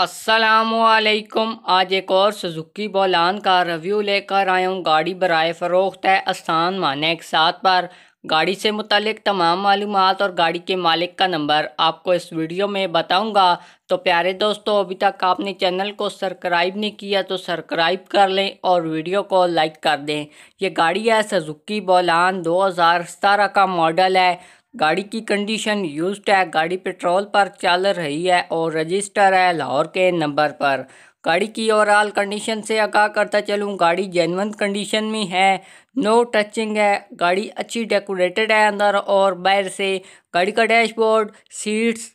असलकुम आज एक और सुजुकी बोलान का रिव्यू लेकर आया हूँ। गाड़ी बरए फ़रोख्त है आसान माने के साथ पर। गाड़ी से मुतलिक तमाम मालूम और गाड़ी के मालिक का नंबर आपको इस वीडियो में बताऊँगा। तो प्यारे दोस्तों, अभी तक आपने चैनल को सब्सक्राइब नहीं किया तो सब्सक्राइब कर लें और वीडियो को लाइक कर दें। यह गाड़ी है सुजुकी बोलान दो का मॉडल है। गाड़ी की कंडीशन यूज़ है, गाड़ी पेट्रोल पर चल रही है और रजिस्टर है लाहौर के नंबर पर। गाड़ी की ओवरऑल कंडीशन से आगाह करता चलूँ, गाड़ी जेनवन कंडीशन में है नो टचिंग है, गाड़ी अच्छी डेकोरेटेड है अंदर और बाहर से गाड़ी का डैशबोर्ड, सीट्स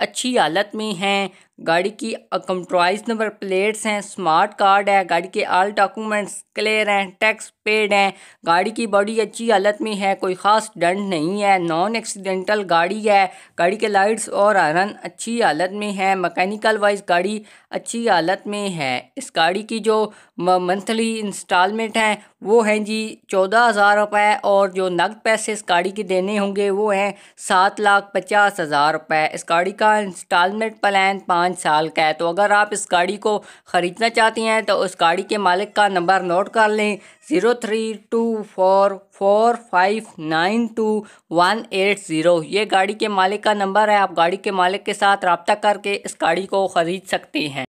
अच्छी हालत में हैं। गाड़ी की कंप्रोमाइज नंबर प्लेट्स हैं, स्मार्ट कार्ड है, गाड़ी के आल डॉक्यूमेंट्स क्लियर हैं, टैक्स पेड हैं। गाड़ी की बॉडी अच्छी हालत में है, कोई ख़ास डंड नहीं है, नॉन एक्सीडेंटल गाड़ी है। गाड़ी के लाइट्स और हरन अच्छी हालत में है, मैकेनिकल वाइज गाड़ी अच्छी हालत में है। इस गाड़ी की जो मंथली इंस्टॉलमेंट हैं, वो हैं जी चौदह हज़ार रुपये और जो नकद पैसे इस गाड़ी के देने होंगे, वो हैं सात लाख पचास हज़ार रुपये इस गाड़ी का इंस्टॉलमेंट प्लान पाँच साल का है। तो अगर आप इस गाड़ी को ख़रीदना चाहती हैं तो उस गाड़ी के मालिक का नंबर नोट कर लें। Zero three two four four five nine two one eight zero. ये गाड़ी के मालिक का नंबर है। आप गाड़ी के मालिक के साथ रबता करके इस गाड़ी को ख़रीद सकते हैं।